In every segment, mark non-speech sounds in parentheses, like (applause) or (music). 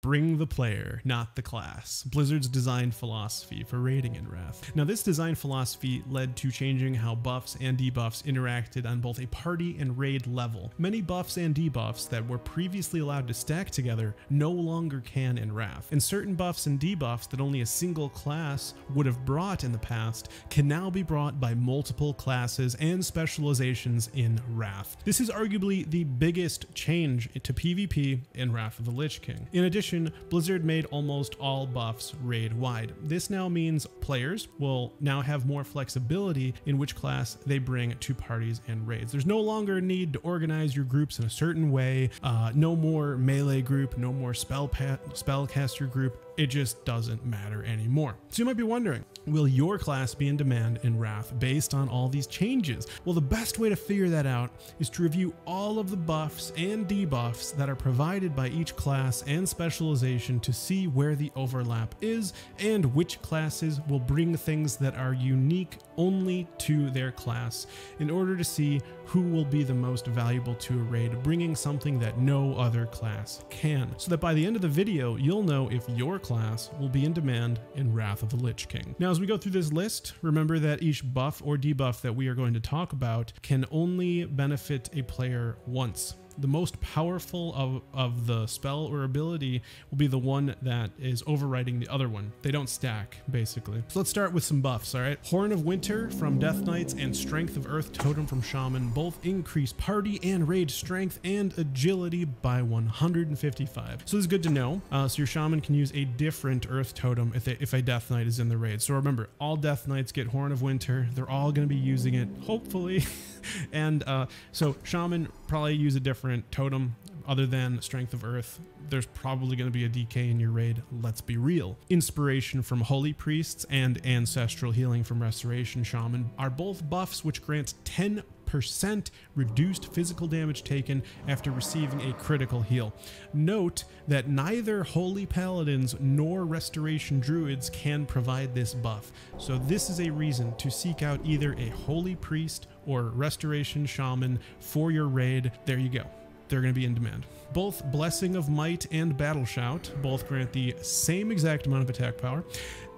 Bring the player, not the class. Blizzard's design philosophy for raiding in Wrath. Now, this design philosophy led to changing how buffs and debuffs interacted on both a party and raid level. Many buffs and debuffs that were previously allowed to stack together no longer can in Wrath, and certain buffs and debuffs that only a single class would have brought in the past can now be brought by multiple classes and specializations in Wrath. This is arguably the biggest change to PvE in Wrath of the Lich King. In addition, addition, Blizzard made almost all buffs raid-wide. This now means players will now have more flexibility in which class they bring to parties and raids. There's no longer a need to organize your groups in a certain way, uh, no more melee group, no more spell spellcaster group, it just doesn't matter anymore. So you might be wondering, will your class be in demand in Wrath based on all these changes? Well, the best way to figure that out is to review all of the buffs and debuffs that are provided by each class and specialization to see where the overlap is and which classes will bring things that are unique only to their class in order to see who will be the most valuable to a raid, bringing something that no other class can. So that by the end of the video, you'll know if your class will be in demand in Wrath of the Lich King. Now, as we go through this list, remember that each buff or debuff that we are going to talk about can only benefit a player once the most powerful of, of the spell or ability will be the one that is overriding the other one. They don't stack, basically. So let's start with some buffs, all right? Horn of Winter from Death Knights and Strength of Earth Totem from Shaman both increase party and raid strength and agility by 155. So this is good to know. Uh, so your Shaman can use a different Earth Totem if, they, if a Death Knight is in the raid. So remember, all Death Knights get Horn of Winter. They're all going to be using it, hopefully. (laughs) and uh, so Shaman probably use a different totem other than Strength of Earth. There's probably going to be a DK in your raid, let's be real. Inspiration from Holy Priests and Ancestral Healing from Restoration Shaman are both buffs which grant 10 percent reduced physical damage taken after receiving a critical heal. Note that neither Holy Paladins nor Restoration Druids can provide this buff, so this is a reason to seek out either a Holy Priest or Restoration Shaman for your raid. There you go they're going to be in demand. Both Blessing of Might and Battle Shout both grant the same exact amount of attack power,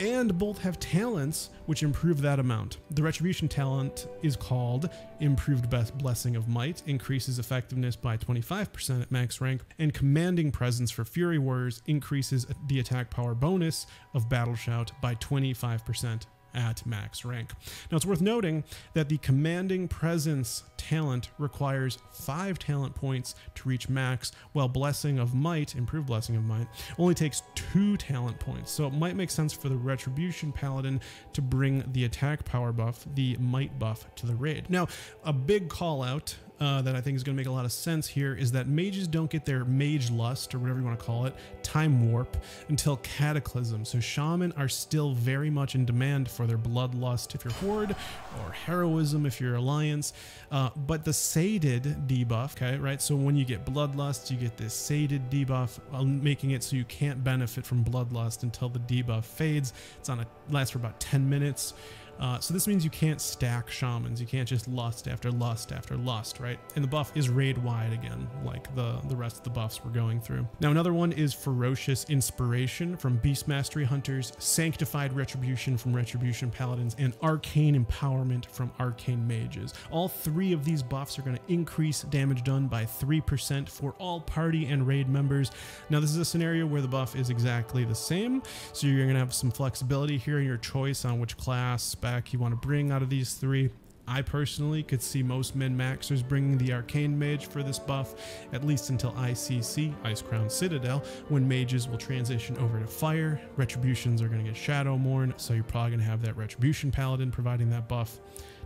and both have talents which improve that amount. The Retribution talent is called Improved Best Blessing of Might, increases effectiveness by 25% at max rank, and Commanding Presence for Fury Warriors increases the attack power bonus of Battle Shout by 25% at max rank. Now it's worth noting that the commanding presence talent requires five talent points to reach max, while blessing of might, improved blessing of might, only takes two talent points. So it might make sense for the retribution paladin to bring the attack power buff, the might buff to the raid. Now, a big call out uh, that I think is going to make a lot of sense here is that mages don't get their mage lust or whatever you want to call it, time warp until cataclysm. So shaman are still very much in demand for their bloodlust if you're horde or heroism if you're alliance. Uh, but the sated debuff, okay, right? So when you get bloodlust, you get this sated debuff, uh, making it so you can't benefit from bloodlust until the debuff fades. It's on a lasts for about 10 minutes. Uh, so this means you can't stack shamans. You can't just lust after lust after lust, right? And the buff is raid wide again, like the, the rest of the buffs we're going through. Now, another one is Ferocious Inspiration from Beast Mastery Hunters, Sanctified Retribution from Retribution Paladins, and Arcane Empowerment from Arcane Mages. All three of these buffs are going to increase damage done by 3% for all party and raid members. Now, this is a scenario where the buff is exactly the same, so you're going to have some flexibility here in your choice on which class, spec you want to bring out of these three. I personally could see most min-maxers bringing the Arcane Mage for this buff, at least until ICC, Icecrown Citadel, when mages will transition over to fire. Retributions are going to get Shadowmourne, so you're probably going to have that Retribution Paladin providing that buff.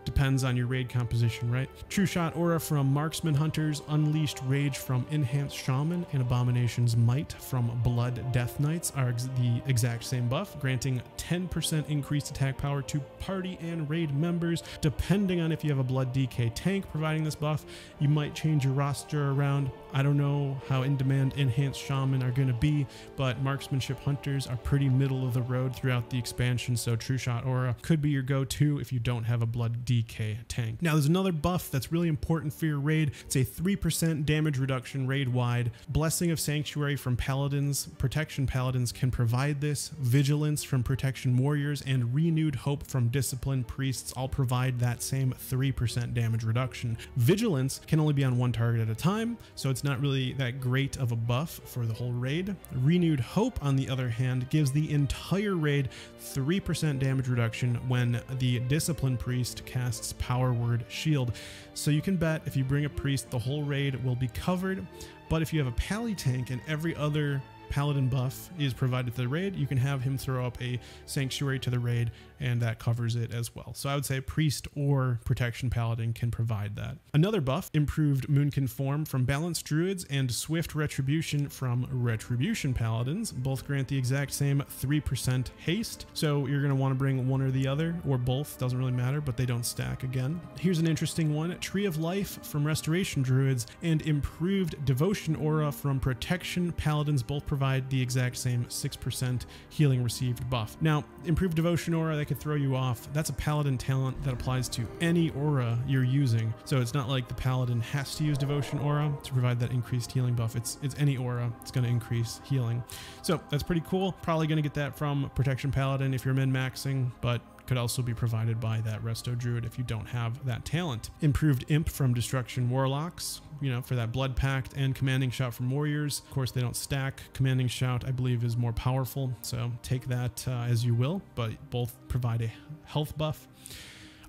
Depends on your raid composition, right? Trueshot Aura from Marksman Hunters, Unleashed Rage from Enhanced Shaman, and Abomination's Might from Blood Death Knights are ex the exact same buff, granting 10% increased attack power to party and raid members. Depending on if you have a Blood DK tank providing this buff, you might change your roster around I don't know how in demand enhanced shaman are going to be, but marksmanship hunters are pretty middle of the road throughout the expansion, so Trueshot Aura could be your go to if you don't have a blood DK tank. Now, there's another buff that's really important for your raid. It's a 3% damage reduction raid wide. Blessing of Sanctuary from Paladins, Protection Paladins can provide this. Vigilance from Protection Warriors and Renewed Hope from Discipline Priests all provide that same 3% damage reduction. Vigilance can only be on one target at a time, so it's not really that great of a buff for the whole raid. Renewed Hope, on the other hand, gives the entire raid 3% damage reduction when the Discipline Priest casts Power Word Shield. So you can bet if you bring a priest, the whole raid will be covered. But if you have a pally tank and every other paladin buff is provided to the raid, you can have him throw up a sanctuary to the raid and that covers it as well. So I would say priest or protection paladin can provide that. Another buff, improved moonkin form from balanced druids and swift retribution from retribution paladins. Both grant the exact same 3% haste. So you're going to want to bring one or the other or both, doesn't really matter, but they don't stack again. Here's an interesting one, Tree of Life from restoration druids and improved devotion aura from protection paladins both provide the exact same 6% healing received buff. Now, improved devotion aura, they could throw you off. That's a paladin talent that applies to any aura you're using. So it's not like the paladin has to use devotion aura to provide that increased healing buff. It's it's any aura. It's going to increase healing. So that's pretty cool. Probably going to get that from protection paladin if you're min maxing, but could also be provided by that Resto Druid if you don't have that talent. Improved Imp from Destruction Warlocks, you know, for that Blood Pact and Commanding Shout from Warriors. Of course, they don't stack. Commanding Shout, I believe, is more powerful, so take that uh, as you will, but both provide a health buff.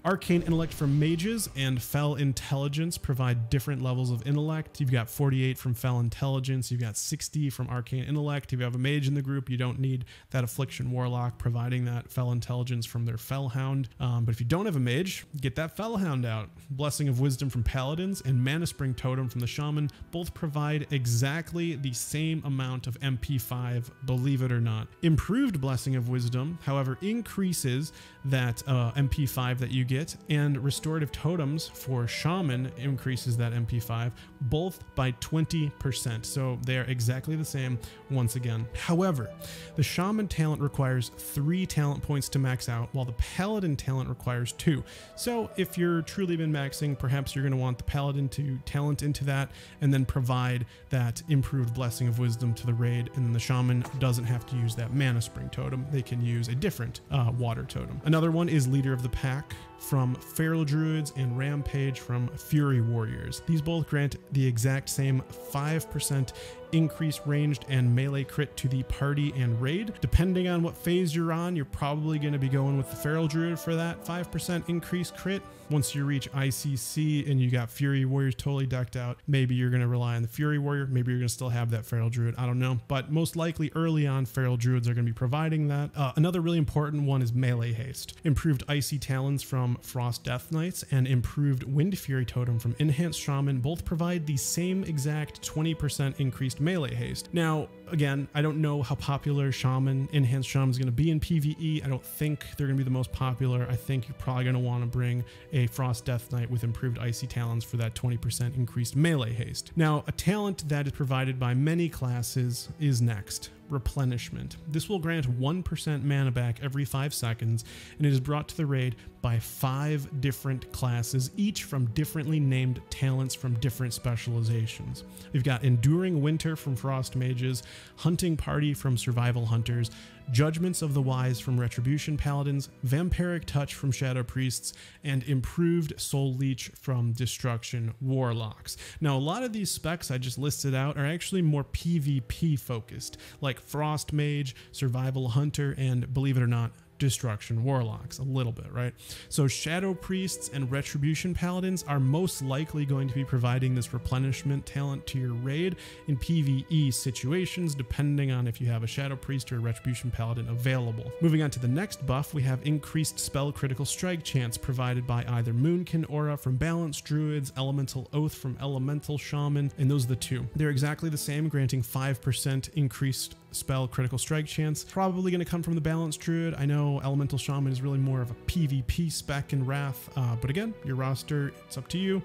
Arcane Intellect from Mages and Fel Intelligence provide different levels of intellect. You've got 48 from Fel Intelligence, you've got 60 from Arcane Intellect. If you have a mage in the group, you don't need that Affliction Warlock providing that Fel Intelligence from their Felhound. Um, but if you don't have a mage, get that Felhound out. Blessing of Wisdom from Paladins and Mana Spring Totem from the Shaman both provide exactly the same amount of MP5, believe it or not. Improved Blessing of Wisdom, however, increases that uh, MP5 that you get, and Restorative Totems for Shaman increases that MP5 both by 20%. So they are exactly the same once again. However, the Shaman talent requires three talent points to max out, while the Paladin talent requires two. So if you're truly min maxing, perhaps you're going to want the Paladin to talent into that and then provide that improved Blessing of Wisdom to the raid, and then the Shaman doesn't have to use that Mana Spring totem. They can use a different uh, water totem. Another one is Leader of the Pack from Feral Druids and Rampage from Fury Warriors. These both grant the exact same 5% increase ranged and melee crit to the party and raid. Depending on what phase you're on, you're probably going to be going with the Feral Druid for that 5% increase crit. Once you reach ICC and you got Fury Warriors totally decked out, maybe you're going to rely on the Fury Warrior. Maybe you're going to still have that Feral Druid. I don't know. But most likely early on, Feral Druids are going to be providing that. Uh, another really important one is Melee Haste. Improved Icy Talons from Frost Death Knights and improved Windfury Totem from Enhanced Shaman both provide the same exact 20% increased melee haste. Now, again, I don't know how popular Shaman, Enhanced Shaman is going to be in PvE. I don't think they're going to be the most popular. I think you're probably going to want to bring a Frost Death Knight with improved Icy Talons for that 20% increased melee haste. Now, a talent that is provided by many classes is next replenishment. This will grant 1% mana back every 5 seconds, and it is brought to the raid by five different classes, each from differently named talents from different specializations. We've got Enduring Winter from Frost Mages, Hunting Party from Survival Hunters, Judgments of the Wise from Retribution Paladins, Vampiric Touch from Shadow Priests, and Improved Soul Leech from Destruction Warlocks. Now, a lot of these specs I just listed out are actually more PvP focused, like Frost Mage, Survival Hunter, and believe it or not, destruction warlocks a little bit, right? So shadow priests and retribution paladins are most likely going to be providing this replenishment talent to your raid in PvE situations, depending on if you have a shadow priest or a retribution paladin available. Moving on to the next buff, we have increased spell critical strike chance provided by either Moonkin Aura from Balanced Druids, Elemental Oath from Elemental Shaman, and those are the two. They're exactly the same, granting 5% increased spell critical strike chance. Probably going to come from the Balanced Druid. I know Elemental Shaman is really more of a PvP spec in Wrath, uh, but again, your roster, it's up to you.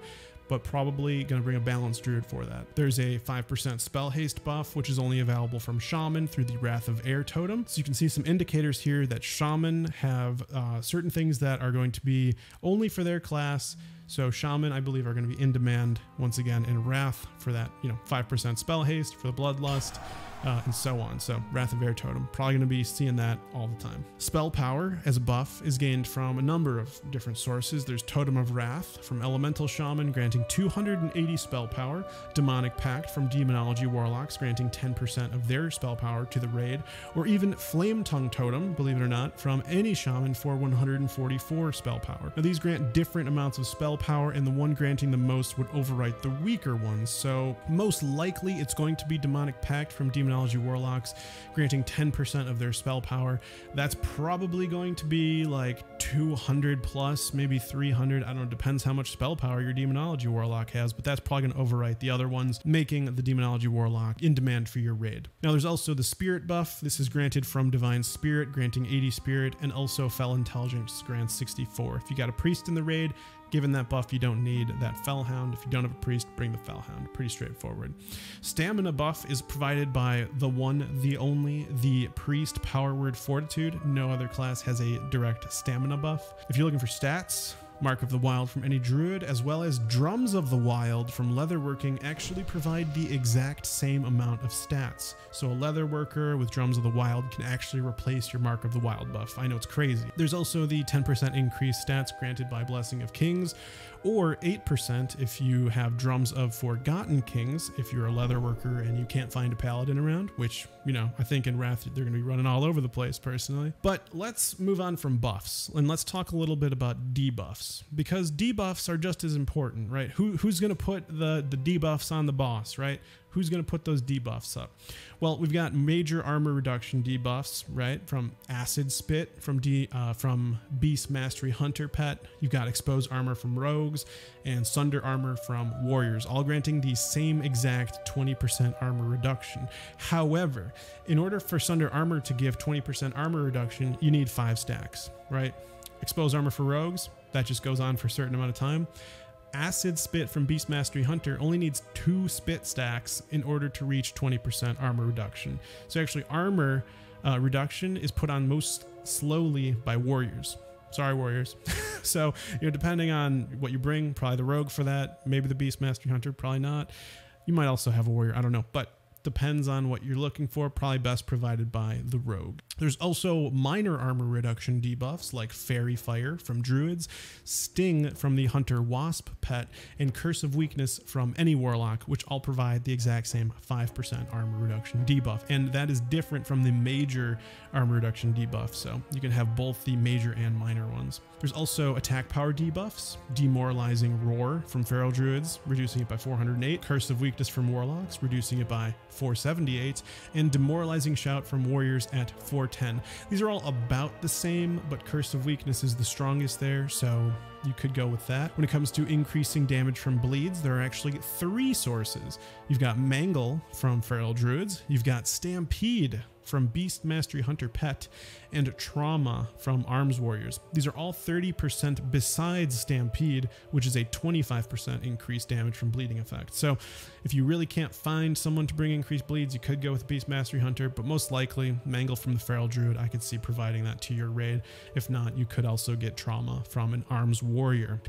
but probably going to bring a balanced druid for that. There's a 5% spell haste buff, which is only available from shaman through the Wrath of Air totem. So you can see some indicators here that shaman have uh, certain things that are going to be only for their class. So shaman, I believe, are going to be in demand once again in Wrath for that, you know, 5% spell haste for the bloodlust uh, and so on. So Wrath of Air Totem, probably going to be seeing that all the time. Spell power as a buff is gained from a number of different sources. There's Totem of Wrath from Elemental Shaman, granting 280 spell power. Demonic Pact from Demonology Warlocks, granting 10% of their spell power to the raid. Or even Flametongue Totem, believe it or not, from any shaman for 144 spell power. Now these grant different amounts of spell power, and the one granting the most would overwrite the weaker ones. So most likely it's going to be Demonic Pact from Demonology Warlocks, granting 10% of their spell power. That's probably going to be like 200 plus, maybe 300. I don't know, depends how much spell power your Demonology Warlock has, but that's probably going to overwrite the other ones, making the Demonology Warlock in demand for your raid. Now, there's also the Spirit buff. This is granted from Divine Spirit, granting 80 Spirit, and also Fel Intelligence grants 64. If you got a Priest in the raid, Given that buff, you don't need that Felhound. If you don't have a priest, bring the Felhound. Pretty straightforward. Stamina buff is provided by the one, the only, the priest power word fortitude. No other class has a direct stamina buff. If you're looking for stats, Mark of the Wild from any druid, as well as Drums of the Wild from leatherworking, actually provide the exact same amount of stats. So a leatherworker with Drums of the Wild can actually replace your Mark of the Wild buff. I know it's crazy. There's also the 10% increased stats granted by Blessing of Kings, or 8% if you have Drums of Forgotten Kings, if you're a leather worker and you can't find a paladin around, which, you know, I think in Wrath they're going to be running all over the place personally. But let's move on from buffs and let's talk a little bit about debuffs because debuffs are just as important, right? Who, who's going to put the, the debuffs on the boss, right? Who's going to put those debuffs up? Well, we've got major armor reduction debuffs, right? From Acid Spit from D, uh, from Beast Mastery Hunter Pet. You've got Exposed Armor from Rogues and Sunder Armor from Warriors, all granting the same exact 20% armor reduction. However, in order for Sunder Armor to give 20% armor reduction, you need five stacks, right? Exposed Armor for Rogues, that just goes on for a certain amount of time. Acid Spit from Beast Mastery Hunter only needs two spit stacks in order to reach 20% armor reduction. So actually armor uh, reduction is put on most slowly by warriors. Sorry, warriors. (laughs) so, you know, depending on what you bring, probably the rogue for that, maybe the Beast Mastery Hunter, probably not. You might also have a warrior, I don't know. But depends on what you're looking for, probably best provided by the rogue. There's also minor armor reduction debuffs like Faerie Fire from Druids, Sting from the Hunter Wasp pet, and Curse of Weakness from any Warlock, which all provide the exact same 5% armor reduction debuff. And that is different from the major armor reduction debuff, so you can have both the major and minor ones. There's also attack power debuffs, Demoralizing Roar from Feral Druids, reducing it by 408, Curse of Weakness from Warlocks, reducing it by 478, and Demoralizing Shout from Warriors at 410. These are all about the same, but Curse of Weakness is the strongest there, so you could go with that. When it comes to increasing damage from bleeds, there are actually three sources. You've got Mangle from Feral Druids, you've got Stampede from Beast Mastery Hunter Pet, and Trauma from Arms Warriors. These are all 30% besides Stampede, which is a 25% increased damage from bleeding effect. So if you really can't find someone to bring increased bleeds, you could go with Beast Mastery Hunter, but most likely Mangle from the Feral Druid, I could see providing that to your raid. If not, you could also get Trauma from an Arms Warrior.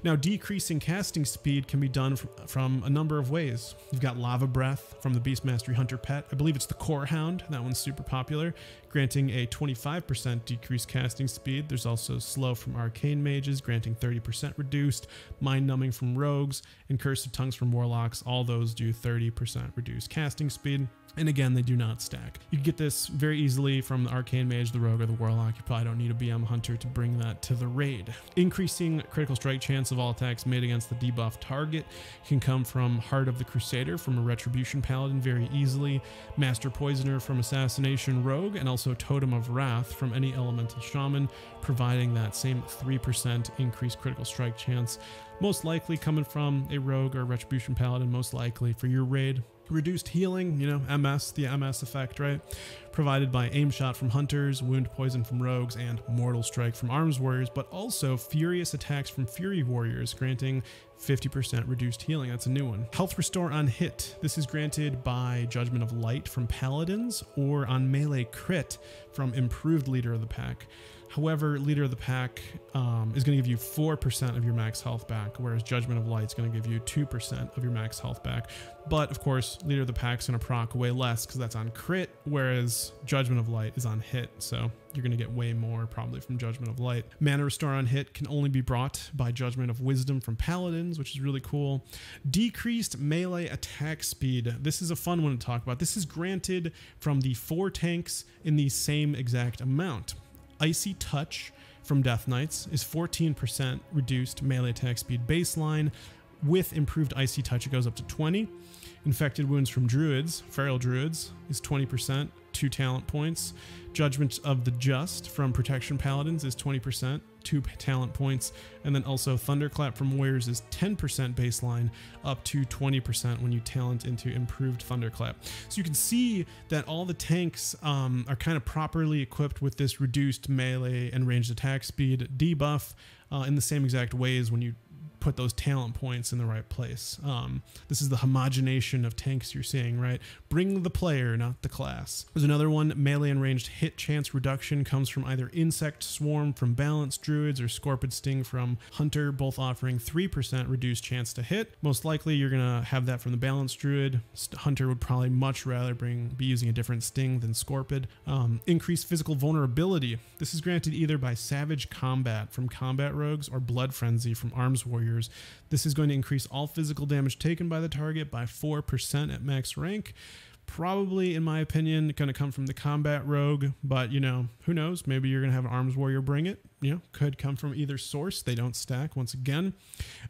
Now, decreasing casting speed can be done from a number of ways. You've got Lava Breath from the Beast Mastery Hunter Pet. I believe it's the Core Hound. That one's super popular granting a 25% decreased casting speed. There's also Slow from Arcane Mages, granting 30% reduced, Mind Numbing from Rogues, and Curse of Tongues from Warlocks. All those do 30% reduced casting speed. And again, they do not stack. You get this very easily from the Arcane Mage, the Rogue, or the Warlock. You probably don't need a BM Hunter to bring that to the raid. Increasing critical strike chance of all attacks made against the debuff target can come from Heart of the Crusader from a Retribution Paladin very easily, Master Poisoner from Assassination Rogue, and also Totem of Wrath from any Elemental Shaman, providing that same 3% increased critical strike chance. Most likely coming from a Rogue or Retribution Paladin, most likely for your raid reduced healing, you know, MS, the MS effect, right? Provided by aim shot from hunters, wound poison from rogues, and mortal strike from arms warriors, but also furious attacks from fury warriors, granting 50% reduced healing. That's a new one. Health restore on hit. This is granted by Judgment of Light from paladins or on melee crit from improved leader of the pack. However, Leader of the Pack um, is going to give you 4% of your max health back, whereas Judgment of Light is going to give you 2% of your max health back. But of course, Leader of the Pack is going to proc way less because that's on crit, whereas Judgment of Light is on hit. So you're going to get way more probably from Judgment of Light. Mana Restore on hit can only be brought by Judgment of Wisdom from Paladins, which is really cool. Decreased melee attack speed. This is a fun one to talk about. This is granted from the four tanks in the same exact amount. Icy Touch from Death Knights is 14% reduced melee attack speed baseline. With improved Icy Touch, it goes up to 20. Infected Wounds from Druids, Feral Druids, is 20%, 2 talent points. Judgment of the Just from Protection Paladins is 20%, 2 talent points. And then also Thunderclap from Warriors is 10% baseline, up to 20% when you talent into Improved Thunderclap. So you can see that all the tanks um, are kind of properly equipped with this reduced melee and ranged attack speed debuff uh, in the same exact ways when you put those talent points in the right place. Um, this is the homogenation of tanks you're seeing, right? Bring the player, not the class. There's another one, melee and ranged hit chance reduction comes from either Insect Swarm from Balanced Druids or Scorpid Sting from Hunter, both offering 3% reduced chance to hit. Most likely you're gonna have that from the Balanced Druid. Hunter would probably much rather bring be using a different Sting than Scorpid. Um, increased physical vulnerability. This is granted either by Savage Combat from Combat Rogues or Blood Frenzy from Arms Warriors this is going to increase all physical damage taken by the target by 4% at max rank probably, in my opinion, going to come from the combat rogue. But you know, who knows? Maybe you're going to have an arms warrior bring it. You know, could come from either source. They don't stack once again.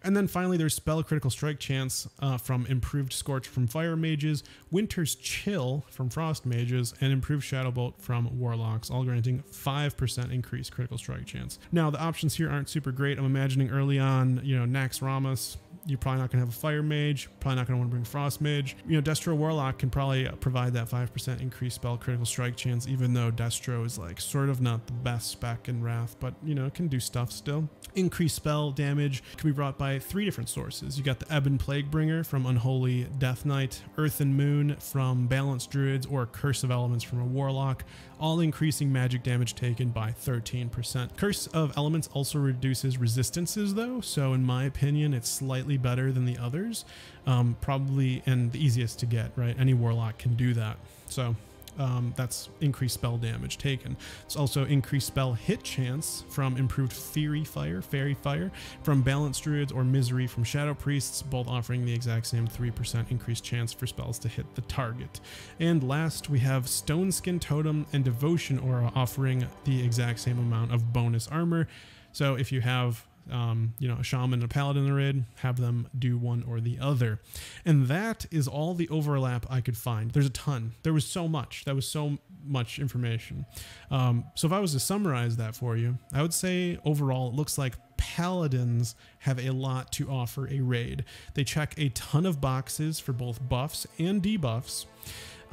And then finally, there's spell critical strike chance uh, from improved scorch from fire mages, winter's chill from frost mages, and improved shadow bolt from warlocks, all granting 5% increased critical strike chance. Now, the options here aren't super great. I'm imagining early on, you know, Naxxramas you're probably not going to have a fire mage, probably not going to want to bring frost mage. You know, Destro Warlock can probably provide that 5% increased spell critical strike chance, even though Destro is like sort of not the best spec in Wrath, but you know, can do stuff still. Increased spell damage can be brought by three different sources. You got the Ebon Plaguebringer from Unholy Death Knight, Earth and Moon from Balanced Druids, or Curse of Elements from a Warlock all increasing magic damage taken by 13%. Curse of Elements also reduces resistances though, so in my opinion, it's slightly better than the others. Um, probably and the easiest to get, right? Any Warlock can do that. So um, that's increased spell damage taken. It's also increased spell hit chance from improved Fury Fire, Faerie Fire, from Balanced Druids or Misery from Shadow Priests, both offering the exact same 3% increased chance for spells to hit the target. And last, we have Stoneskin Totem and Devotion Aura offering the exact same amount of bonus armor. So if you have um, you know, a shaman and a paladin in the raid, have them do one or the other. And that is all the overlap I could find. There's a ton. There was so much. That was so much information. Um, so if I was to summarize that for you, I would say overall it looks like paladins have a lot to offer a raid. They check a ton of boxes for both buffs and debuffs.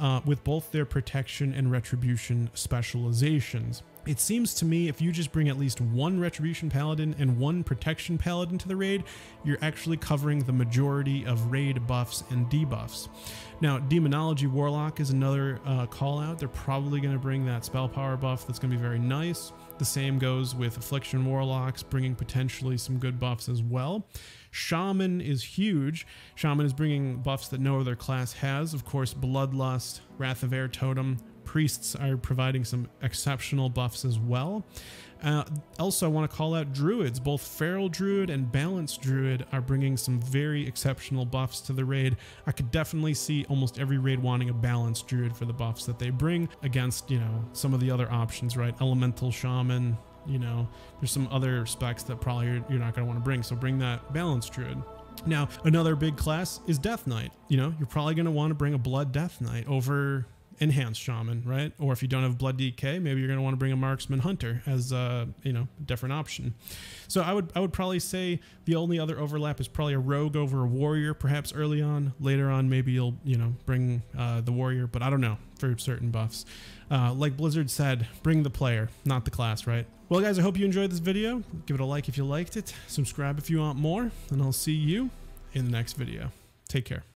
Uh, with both their protection and retribution specializations. It seems to me if you just bring at least one Retribution Paladin and one Protection Paladin to the raid, you're actually covering the majority of raid buffs and debuffs. Now, Demonology Warlock is another uh, call out. They're probably going to bring that spell power buff that's going to be very nice. The same goes with Affliction Warlocks, bringing potentially some good buffs as well. Shaman is huge. Shaman is bringing buffs that no other class has. Of course, Bloodlust, Wrath of Air Totem, priests are providing some exceptional buffs as well. Uh, also, I want to call out druids. Both Feral Druid and Balanced Druid are bringing some very exceptional buffs to the raid. I could definitely see almost every raid wanting a Balanced Druid for the buffs that they bring against, you know, some of the other options, right? Elemental Shaman, you know, there's some other specs that probably you're, you're not going to want to bring. So bring that Balanced Druid. Now, another big class is Death Knight. You know, you're probably going to want to bring a Blood Death Knight over enhanced shaman, right? Or if you don't have blood DK, maybe you're going to want to bring a marksman hunter as a you know different option. So I would I would probably say the only other overlap is probably a rogue over a warrior, perhaps early on. Later on, maybe you'll you know bring uh, the warrior, but I don't know for certain buffs. Uh, like Blizzard said, bring the player, not the class, right? Well, guys, I hope you enjoyed this video. Give it a like if you liked it. Subscribe if you want more, and I'll see you in the next video. Take care.